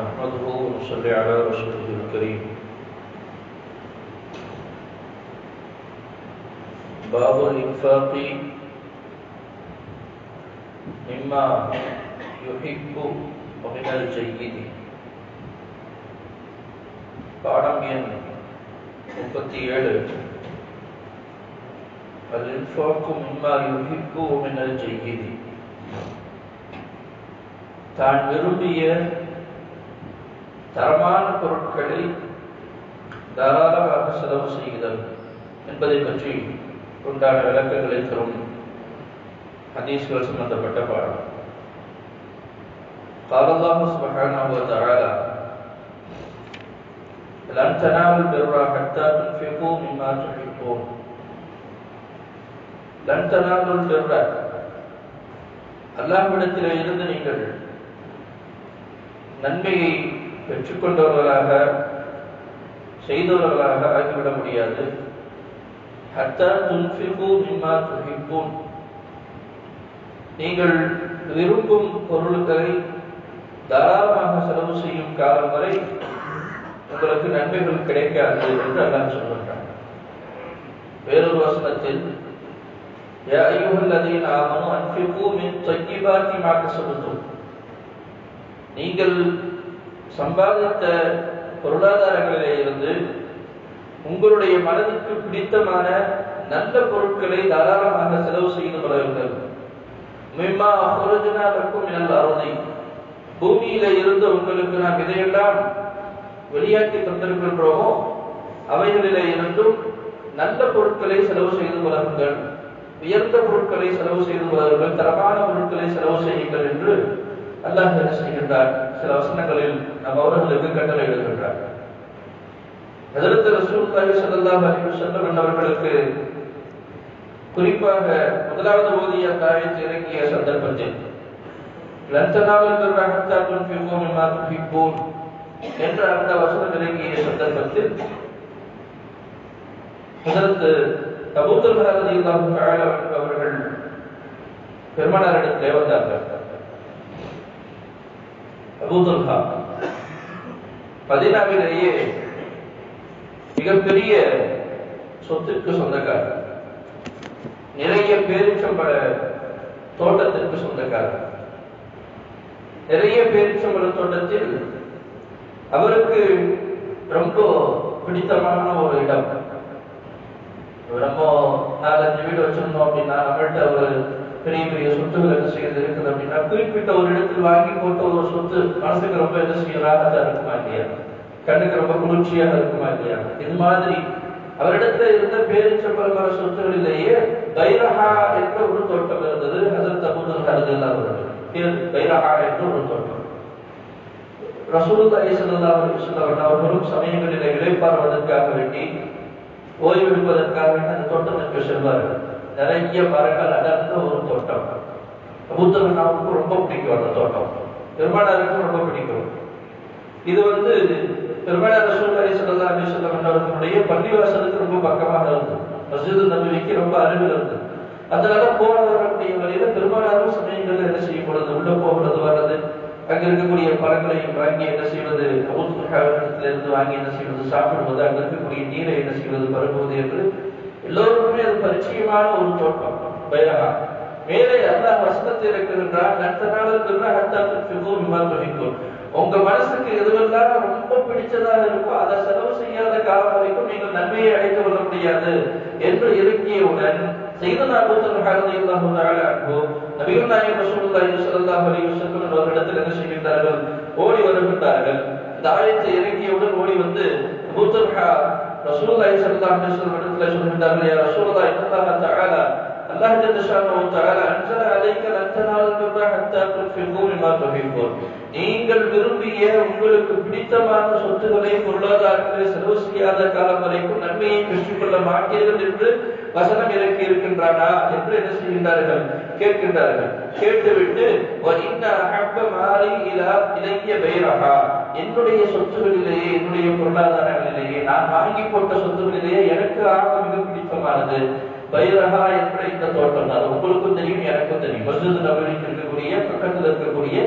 نحمده ونصلي على رسوله الكريم باب الإنفاق مما يحب ومن الجيد பாடம் எண் முப்பத்தி ஏழு الإنفاق مما يحب ومن الجيد தான் விரும்பிய தரமான பொருட்களை தாராளமாக செலவு செய்தல் என்பதை பற்றி உண்டான விளக்கங்களை தரும் ஹதீஸ்கள் சம்பந்தப்பட்ட பாடம் قال الله سبحانه وتعالى لن تنالوا البر حتى تنفقوا مما تحبون لن تنالوا البر அல்லாஹ்விடத்திலே இருந்து நீங்கள் நன்மையை பெற்றுக்கொண்டவர்களாக செய்தவர்களாக ஆகிவிட முடியாது ஹத்தா துன்ஃபிகு மிம்மா துஹிப்பூன் நீங்கள் விரும்பும் பொருட்களை தாராளமாக செலவு செய்யும் காலம் வரை உங்களுக்கு நன்மைகள் கிடைக்காது என்று அல்லாஹ் சொல்கின்றான் வேறொரு வசனத்தில் يا أيها الذين آمنوا أنفقوا من طيبات ما كسبتم நீங்கள் சம்பாதித்த பொருளாதாரங்களிலே இருந்து உங்களுடைய மனதுக்கு பிடித்தமான நல்ல பொருட்களை தாராளமாக செலவு செய்து கொள்ளுங்கள் மிம்மா அஹ்ரஜனா லக்கும் மினல் பூமியில இருந்து உங்களுக்கு நாம் இதையெல்லாம் வெளியாக்கி தந்திருக்கின்றோமோ அவைகளிலே இருந்தும் நல்ல பொருட்களை செலவு செய்து கொள்ளுங்கள். உயர்ந்த பொருட்களை செலவு செய்து கொள்ளுங்கள். தரமான பொருட்களை செலவு செய்யுங்கள் என்று அல்லாஹ் செய்கின்றார் சில வசனங்களில் நம் அவர்களுக்கு கட்டளை எழுதுகின்றார் எதிர்த்து ரசூலுல்லாஹி ஸல்லல்லாஹு அலைஹி வஸல்லம் என்பவர்களுக்கு குறிப்பாக முதலாவது ஓதிய தாயத்து இறங்கிய சந்தர்ப்பத்தில் என்ற அந்த வசனம் இறங்கிய சந்தர்ப்பத்தில் ஹஜரத் அபூ தல்ஹா அவர்கள் பெருமானாரிடத்திலே வந்தார்கள். அபூதுல்ஹா மதினாவிலேயே மிகப்பெரிய சொத்திற்கு சொந்தக்காரர். நிறைய பேரிச்சம்பழ தோட்டத்திற்கு சொந்தக்காரர். நிறைய பேரிச்சம்பழ தோட்டத்தில் அவருக்கு ரொம்ப பிடித்தமான ஒரு இடம். ரொம்ப நாலஞ்சு வீடு வச்சிருந்தோம் அப்படின்னா நம்மள்கிட்ட ஒரு பெரிய பெரிய சொத்துகள் என்ன செய்யறது இருக்குது அப்படின்னா குறிப்பிட்ட ஒரு இடத்தில் வாங்கி போட்ட ஒரு சொத்து மனசுக்கு ரொம்ப என்ன செய்யும்? ராகத்தா இருக்குமா இல்லையா? கண்ணுக்கு ரொம்ப குளிர்ச்சியாக இருக்குமா இல்லையா? இது மாதிரி அவரிடத்துல இருந்த பேரிச்சம்பரமான சொத்துகளிலேயே பைரஹா என்ற ஒரு தோட்டம் இருந்தது. ஹசரத் அபுதல் ஹரதில்லா அவர்கள் பைரஹா என்ற ஒரு தோட்டம் ரசூலுல்லாஹி ஸல்லல்லாஹு அலைஹி வஸல்லம் அவர்களும் சமயங்களிலே இளைப்பாறுவதற்காக வேண்டி ஓய்வெடுப்பதற்காக வேண்டி அந்த தோட்டத்திற்கு செல்வார்கள். நிறைய மரங்கள் அடர்ந்த ஒரு தோட்டம். புத்தகனாவுக்கு ரொம்ப பிடிக்கும் அந்த தோட்டம். பெருமானாருக்கும் ரொம்ப பிடிக்கும். இது வந்து பெருமானார் ரசூல்லாய் சல்லா அலி பள்ளிவாசலுக்கு ரொம்ப பக்கமாக இருந்தது. மசிது நபிக்கு ரொம்ப அருகில் இருந்தது. அதனால போன வழியில பெருமானாரும் சமயங்கள்ல என்ன செய்யும் பொழுது உள்ள போகிறது வர்றது. அங்க இருக்கக்கூடிய பழங்களை வாங்கி என்ன செய்வது இடத்துல இருந்து வாங்கி என்ன செய்வது சாப்பிடுவது அங்க இருக்கக்கூடிய நீரை என்ன செய்வது பருகுவது என்று எல்லோருக்குமே அது பரிச்சயமான ஒரு தோட்டம் பைரகா மேலே அல்லாஹ் வசனத்தை இருக்கின்றார் நத்தனால உங்க மனசுக்கு எதுவெல்லாம் ரொம்ப பிடிச்சதாக இருக்கோ அதை செலவு செய்யாத காலம் வரைக்கும் நீங்கள் நன்மையை அடைந்து கொள்ள முடியாது என்று இறக்கியவுடன் செய்தனா அபூத்தல் ஹரதி அல்லாஹு நபிகள் நாயகம் ரசூலுல்லாஹி ஸல்லல்லாஹு அலைஹி வஸல்லம் அவர்களிடத்தில் என்ன ஓடி வருகின்றார்கள். இந்த ஆயத்தை இறக்கியவுடன் ஓடி வந்து ரசூலுல்லாஹி ஸல்லல்லாஹு அலைஹி வஸல்லம் இடத்துல சொல்கின்றார்கள் யா ரசூலுல்லாஹி இன்னல்லாஹ தஆலா அல்லாஹ் ஜல்ல ஷானஹு தஆலா அன்ஸல அலைக லன் தனாலுல் பிர்ர ஹத்தா துன்ஃபிகு மிமா துஹிப்பூன் நீங்கள் விரும்பிய உங்களுக்கு பிடித்தமான சொத்துக்களை பொருளாதாரங்களை செலவு செய்யாத காலம் வரைக்கும் நன்மையை பெற்றுக்கொள்ள மாட்டீர்கள் என்று வசனம் இறக்கி இருக்கின்றானா என்று என்ன செய்கின்றார்கள்? கேட்கின்றார்கள். கேட்டுவிட்டு என்னுடைய சொத்துகளிலேயே என்னுடைய பொருளாதாரங்களிலேயே நான் வாங்கி போட்ட சொத்துகளிலேயே எனக்கு ஆக மிக பிடித்தமானது. பைரகா என்ற இந்த தோட்டம் தான். உங்களுக்கும் தெரியும் எனக்கும் தெரியும். மஸ்ஜித் நபருக்கு இருக்கக்கூடிய பக்கத்தில் இருக்கக்கூடிய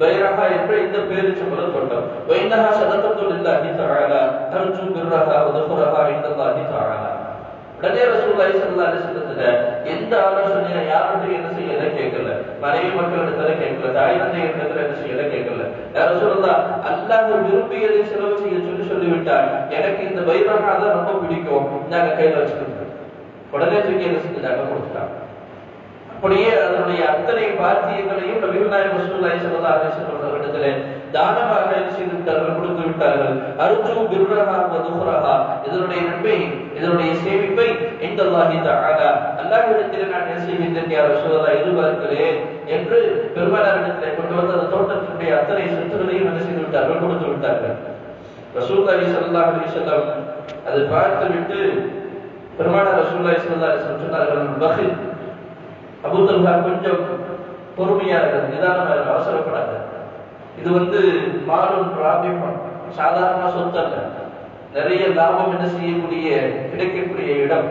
பைரகா என்ற இந்த பேரிச்சம்பள தோட்டம் வைந்தகா சதத்தத்துல் இல்லாஹி தஆலா அர்ஜு பிர்ரஹா உதகுரகா இந்தல்லாஹி தஆலா. உடனே ரசூலுல்லாஹி சல்லா அலிசத்துல எந்த ஆலோசனையை யாருடைய என்ன செய்யல கேட்கல. மனைவி மக்களிடத்துல கேட்கல தாய் தந்தை இடத்துல என்ன செய்யல கேட்கல யா ரசூலுல்லாஹ் அல்லாஹ் விரும்பியதை செலவு செய்ய சொல்லி சொல்லிவிட்டார். எனக்கு இந்த பைரஹா தான் ரொம்ப பிடிக்கும். நாங்க கையில வச்சுக்கிறோம் உடனே தூக்கி என்ன செஞ்சுட்டாங்க? கொடுத்துட்டாங்க. அப்படியே அதனுடைய அத்தனை பாத்தியங்களையும் நபிகள் நாயகம் ரசூலுல்லாஹி ஸல்லல்லாஹு அலைஹி வஸல்லம் அவர்களிடத்திலே தானமாக செய்து விட்டார்கள்? கொடுத்து விட்டார்கள். அர்ஜு பிர்ரஹா வ இதனுடைய நன்மை இதனுடைய சேவை இந்தல்லாஹி தஆலா அல்லாஹ்விடத்தில் நான் என்ன செய்கின்றேன் யா ரசூலுல்லாஹ்? எதிர்பார்க்கிறேன் என்று பெருமானாரிடத்திலே கொண்டு வந்து அந்த தோட்டத்தினுடைய அத்தனை சொத்துகளையும் என்ன செய்து விட்டார்கள்? கொடுத்து விட்டார்கள். ரசூலுல்லாஹி ஸல்லல்லாஹு அலைஹி வஸல்லம் அதை பார்த்து விட்டு பெருமானார் ரசூலுல்லாஹி ஸல்லல்லாஹு அலைஹி வஸல்லம் சொன்னார்கள் பகில் அபூதல்ஹா கொஞ்சம் பொறுமையா இருக்கிறது நிதானமா இருக்க அவசரப்படாது. இது வந்து மாலும் பிராபியம் சாதாரண சொத்து அல்ல நிறைய லாபம் என்ன செய்யக்கூடிய கிடைக்கக்கூடிய இடம்.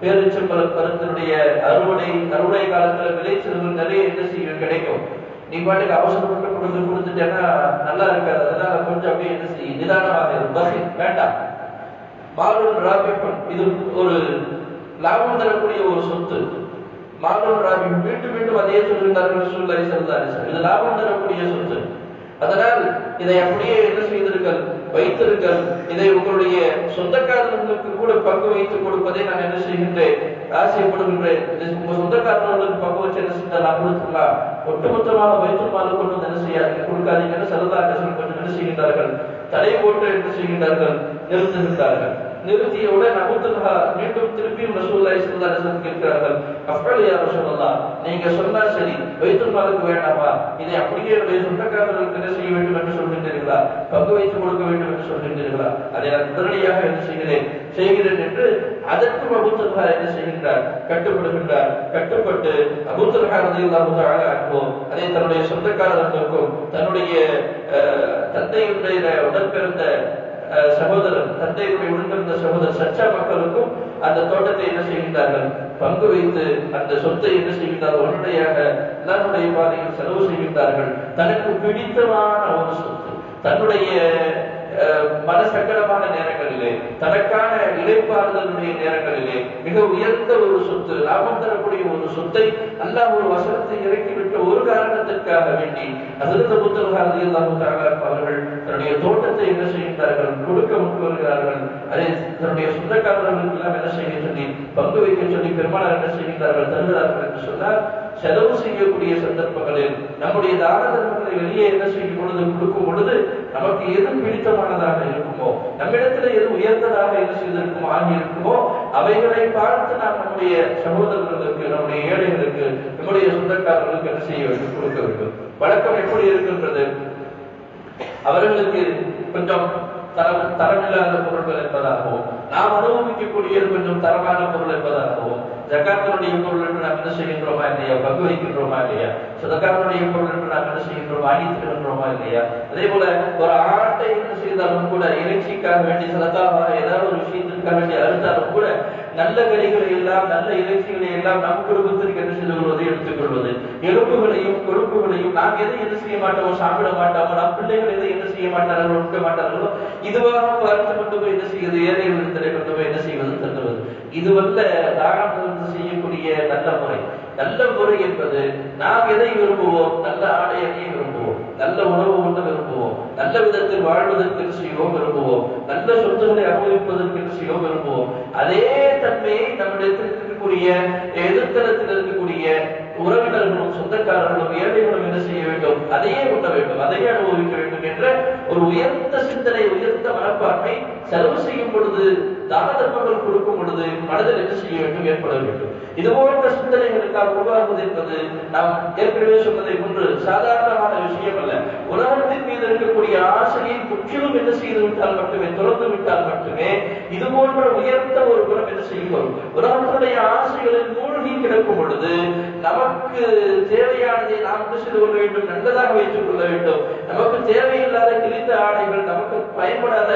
பேரிச்சம்பள பருத்தினுடைய அறுவடை அறுவடை காலத்துல விளைச்சல்கள் நிறைய என்ன செய்யும் கிடைக்கும். நீ பாட்டுக்கு அவசரப்பட்டு கொடுத்து கொடுத்துட்டேன்னா நல்லா இருக்காது. அதனால கொஞ்சம் அப்படியே என்ன செய்யும் நிதானமாக பசி வேண்டாம். மாலும் ராபிப்பன். இது ஒரு லாபம் தரக்கூடிய ஒரு சொத்து. மாணவன் ராபி மீண்டும் மீண்டும் அதே சொல்லியிருந்தார்கள் சூழ்நிலை செல்தாரி இது லாபம் தரக்கூடிய சொத்து. அதனால் இதை அப்படியே என்ன செய்திருங்கள் வைத்திருங்கள். இதை உங்களுடைய சொந்தக்காரர்களுக்கு கூட பங்கு வைத்துக் கொடுப்பதை நான் என்ன செய்கின்றேன் ஆசைப்படுகின்றேன். உங்க சொந்தக்காரர்களுக்கு பங்கு வச்சு என்ன செஞ்சால் கொடுத்துக்கலாம் ஒட்டுமொத்தமாக வைத்து மாறு கொண்டு வந்து என்ன செய்யாதீங்க கொடுக்காதீங்கன்னு செல்லதாக கொஞ்சம் என்ன செய்கின்றார்கள்? தடை போட்டு என்ன செய்கின்றார்கள்? நிறுத்துகின்றார்கள் நிறுத்தியவுடன் அபுத்துல்ஹா மீண்டும் திருப்பியும் ரசூல்லாய் ஸல்லல்லாஹு அலைஹி கேட்கிறார்கள் அஃபல் ரசூல்லா நீங்க சொன்னா சரி வைத்துல் மாலுக்கு வேண்டாமா? இதை அப்படியே என்னுடைய சொந்தக்காரர்களுக்கு என்ன செய்ய வேண்டும் என்று சொல்கின்றீர்களா? பங்கு வைத்து கொடுக்க வேண்டும் என்று சொல்கின்றீர்களா? அதை நான் உடனடியாக என்ன செய்கிறேன் செய்கிறேன் என்று அதற்கும் அபுத்துல்ஹா என்ன செய்கின்றார் கட்டுப்படுகின்றார். கட்டுப்பட்டு அபுத்துல்ஹா ரலியல்லாஹு தஆலா அன்ஹு அதை தன்னுடைய சொந்தக்காரர்களுக்கும் தன்னுடைய அஹ், தந்தையுடைய உடன்பிறந்த சகோதரர் தந்தையுடைய உடன்பிறந்த சகோதரர் சச்சா மக்களுக்கும் அந்த தோட்டத்தை என்ன செய்கின்றார்கள்? பங்கு வைத்து அந்த சொத்தை என்ன செய்கின்றார்கள்? உடனடியாக எல்லாருடைய பாதையில் செலவு செய்கின்றார்கள். தனக்கு பிடித்தமான ஒரு சொத்து. தன்னுடைய அஹ், மனசங்கடமான நேரங்களிலே தனக்காக இழைப்பாறுதலுடைய நேரங்களிலே மிக உயர்ந்த ஒரு சொத்து லாபம் தரக்கூடிய ஒரு சொத்தை அல்லாஹ் ஒரு வசனத்தை இறக்கிவிட்ட ஒரு காரணத்திற்காக வேண்டி அதிர்ந்த புத்தகங்கள் அவர்கள் தன்னுடைய தோட்டத்தை என்ன செய்கின்றார்கள்? கொடுக்க முன் வருகிறார்கள். அதை தன்னுடைய சொந்தக்காரர்களுக்கு எல்லாம் என்ன செய்ய சொல்லி பங்கு வைக்க சொல்லி பெருமானார் என்ன செய்கின்றார்கள்? தருகிறார்கள் என்று சொன்னார் செலவு செய்யக்கூடிய சந்தர்ப்பங்களில் நம்முடைய தான தர்மங்களை வெளியே என்ன செய்யும் பொழுது கொடுக்கும் பொழுது நமக்கு எது பிடித்தமானதாக இருக்குமோ நம்மிடத்துல எது உயர்ந்ததாக என்ன செய்திருக்குமோ ஆகி இருக்குமோ அவைகளை பார்த்து நாம் நம்முடைய சகோதரர்களுக்கு நம்முடைய ஏழைகளுக்கு நம்முடைய சொந்தக்காரர்களுக்கு என்ன செய்ய வேண்டும்? கொடுக்க வேண்டும். வழக்கம் எப்படி இருக்கின்றது? அவர்களுக்கு கொஞ்சம் தரம் தரமில்லாத பொருட்கள் என்பதாகவும் நாம் அனுபவிக்கக்கூடியது கொஞ்சம் தரமான பொருள் என்பதாகவும் ஜக்காத்தினுடைய பொருள் என்று நாம் என்ன செய்கின்றோமா இல்லையா? பங்கு வைக்கின்றோமா இல்லையா? சுதக்காரனுடைய பொருள் என்று நாம் என்ன செய்கின்றோம்? வாங்கி தருகின்றோமா இல்லையா? அதே போல ஒரு ஆட்டை என்ன செய்தாலும் கூட இறைச்சிக்காக வேண்டி சதக்காவாக ஏதாவது ஒரு விஷயத்திற்காக வேண்டி அறுத்தாலும் கூட நல்ல கறிகளை எல்லாம் நல்ல இறைச்சிகளை எல்லாம் நம் குடும்பத்திற்கு என்ன செய்து கொள்வது எடுத்துக்கொள்வது. எலும்புகளையும் கொழுப்புகளையும் நாம் எதை என்ன செய்ய மாட்டோமோ சாப்பிட மாட்டோமோ நம் பிள்ளைகள் எதை என்ன செய்ய மாட்டார்களோ உட்க மாட்டார்களோ இதுவாக பார்த்து கொண்டு போய் என்ன செய்வது ஏழைகளிடத்திலே கொண்டு போய் என்ன செய்வது தருவது இதுவல்ல தானம் செய்யக்கூடிய நல்ல முறை. நல்ல முறை என்பது நாம் எதை விரும்புவோம் நல்ல ஆடை அணிய விரும்புவோம் நல்ல உணவு உண்ண விரும்புவோம். நல்ல விதத்தில் வாழ்வதற்கு செய்யோ விரும்புவோம். நல்ல சொத்துக்களை அனுபவிப்பதற்கு செய்யோ விரும்புவோம். அதே தன்மையை நம்மிடத்தில் இருக்கக்கூடிய எதிர்த்தரத்தில் இருக்கக்கூடிய உறவினர்களும் சொந்தக்காரர்களும் ஏழைகளும் என்ன செய்ய வேண்டும்? அதையே உண்ண வேண்டும் அதையே அனுபவிக்க வேண்டும் என்ற ஒரு உயர்ந்த சிந்தனை உயர்ந்த மனப்பான்மை செலவு செய்யும் பொழுது தான தர்மங்கள் கொடுக்கும் பொழுது மனதில் என்ன செய்ய வேண்டும் ஏற்பட வேண்டும். இது போன்ற சிந்தனைகளுக்காக உருவாகுவது என்பது நாம் ஏற்கனவே சொன்னதை போன்று சாதாரணமான விஷயம் அல்ல. உலகத்தின் மீது இருக்கக்கூடிய ஆசையை முற்றிலும் என்ன செய்து விட்டால் மட்டுமே துறந்து விட்டால் மட்டுமே இது போன்ற உயர்ந்த ஒரு குணம் என்ன செய்யும்? உலகத்துடைய உலகத்தினுடைய ஆசைகளில் மூழ்கி கிடக்கும் பொழுது நமக்கு தேவையானதை நாம் செய்து கொள்ள வேண்டும்? நல்லதாக வைத்துக் கொள்ள வேண்டும். நமக்கு தேவையில்லாத கிழிந்த ஆடைகள் நமக்கு பயன்படாத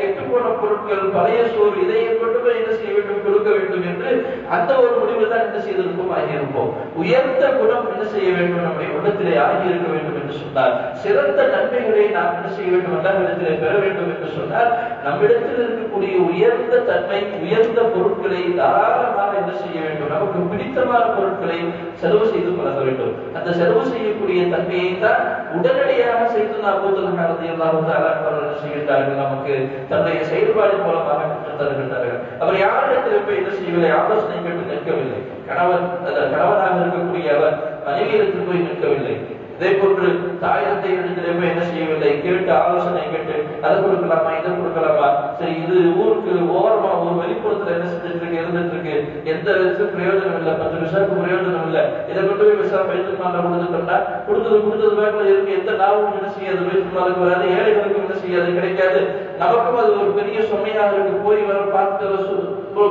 கெட்டுப்போன பொருட்கள் பழைய ஒரு இதை கொண்டு போய் என்ன செய்ய வேண்டும்? கொடுக்க வேண்டும் என்று அந்த ஒரு முடிவு தான் என்ன செய்திருப்போம் ஆகியிருப்போம் உயர்ந்த குணம் என்ன செய்ய வேண்டும்? நம்முடைய உள்ளத்திலே ஆகி இருக்க வேண்டும் என்று சொன்னார். சிறந்த நன்மைகளை நாம் என்ன செய்ய வேண்டும்? அல்லாஹ்விடத்திலே பெற வேண்டும் என்று சொன்னார். நம்மிடத்தில் இருக்கக்கூடிய உயர்ந்த தன்மை உயர்ந்த பொருட்களை தாராளமாக என்ன செய்ய வேண்டும்? நமக்கு பிடித்தமான பொருட்களை செலவு செய்து பழக வேண்டும். அந்த செலவு செய்யக்கூடிய தன்மையை தான் உடனடியாக செய்து நாம் பூத்தல் எல்லாம் என்ன செய்கின்றார்கள்? நமக்கு தன்னுடைய செயல்பாடு மூலமாக தருகின்றார்கள். அவர் யாரிடத்தில் போய் என்ன செய்யவில்லை? ஆலோசனை கேட்டு நிற்கவில்லை. கணவன் அந்த கணவனாக இருக்கக்கூடிய அவர் மனைவியிடத்தில் போய் நிற்கவில்லை. இதே போன்று தாயத்தை இடத்திலே என்ன செய்யவில்லை? கேட்டு ஆலோசனை கேட்டு அதை கொடுக்கலாமா இதை கொடுக்கலாமா? சரி இது ஊருக்கு ஓரமா ஒரு வெளிப்புறத்துல என்ன செஞ்சுட்டு இருக்கு இருந்துட்டு இருக்கு எந்த விதத்துக்கும் பிரயோஜனம் இல்லை? பத்து விஷயத்துக்கு பிரயோஜனம் இல்லை. இதை கொண்டு போய் விஷயம் வைத்துமால கொடுத்துட்டோம்னா கொடுத்தது கொடுத்தது வேகல இருக்கு. எந்த லாபமும் என்ன செய்யாது? வைத்துமாலுக்கு வராது. ஏழைகளுக்கும் என்ன செய்யாது? கிடைக்காது. நமக்கும் அது ஒரு பெரிய சுமையாக இருக்கு. போய் வர பார்த்து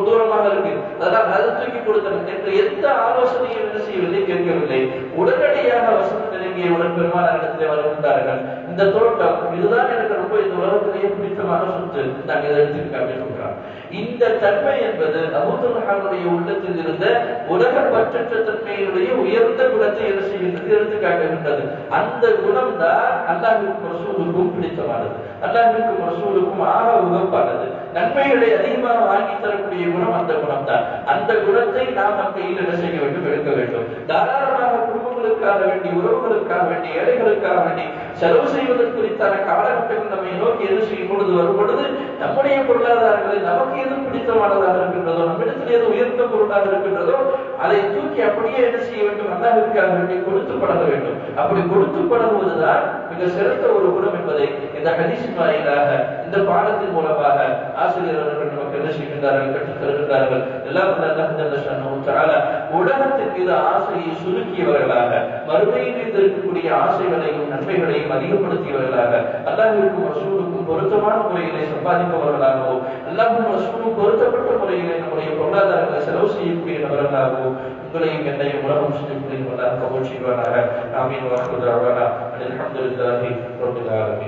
தூரமாக இருக்கு. அதனால் அதை தூக்கி கொடுத்தனர் என்று எந்த ஆலோசனையும் என்ன செய்யவில்லை கேட்கவில்லை. உடனடியாக வசனம் நெருங்கியவுடன் பெருமானாரிடத்திலே வருகின்றார்கள். இந்த தோட்டம் இதுதான் எனக்கு ரொம்ப இந்த உலகத்திலேயே பிடித்தமான சொத்து. நாங்கள் இதை எடுத்துக்க அப்படின்னு சொல்றான் இந்த தன்மை என்பது அபூதல்ஹானுடைய உள்ளத்தில் இருந்த உலக பற்றற்ற தன்மையினுடைய உயர்ந்த குணத்தை என்ன செய்கின்றது எடுத்து காட்டுகின்றது அந்த குணம் தான் அல்லாஹிற்கும் ரசூலுக்கும் பிடித்தமானது. அல்லாஹிற்கும் ரசூலுக்கும் ஆக உகப்பானது. நன்மைகளை அதிகமாக வாங்கி தரக்கூடிய குணம் அந்த குணம் தான் அந்த குணத்தை நாம் கையில் என்ன செய்ய வேண்டும்? எடுக்க வேண்டும். தாராளமாக குடும்பங்களுக்காக வேண்டி உறவுகளுக்காக வேண்டி ஏழைகளுக்காக வேண்டி செலவு செய்வதற்கு குறித்தான காலகட்டங்கள் நம்மை நோக்கி எது செய்யும் பொழுது வரும் பொழுது நம்முடைய பொருளாதாரங்களை நமக்கு எது பிடித்தமானதாக இருக்கின்றதோ நம்மிடத்தில் எது உயர்ந்த பொருளாக இருக்கின்றதோ அதை தூக்கி அப்படியே என்ன செய்ய வேண்டும்? அல்லாஹிற்காக வேண்டி கொடுத்து பழக வேண்டும். அப்படி கொடுத்து பழகுவதுதான் மிக சிறந்த ஒரு குணம் என்பதை இந்த ஹதீஸின் வாயிலாக இந்த பாடத்தின் மூலமாக ஆசிரியர் அவர்கள் நமக்கு என்ன செய்கின்றார்கள் கற்றுத் தருகின்றார்கள். எல்லாம் வல்ல அல்லாஹ் ஜல்ல உலகத்தின் மீது ஆசையை சுருக்கியவர்களாக மறுமையின் மீது இருக்கக்கூடிய ஆசைகளையும் நன்மைகளையும் அதிகப்படுத்தியவர்களாக அல்லாஹிற்கும் ரசூலுக்கும் பொருத்தமான முறையிலே சம்பாதிப்பவர்களாகவும் அல்லாஹும் ரசூலும் பொருத்தப்பட்ட முறையிலே நம்முடைய பொருளாதாரங்களை செலவு செய்யக்கூடிய நபர்களாகவும் உங்களையும் என்னையும் உலகம் செய்யக்கூடிய நபர்களாக கபோல் செய்வாராக ஆமீன். வாக்குதாவானா அல்ஹம்துலில்லாஹி ரபுல் ஆலமீன்.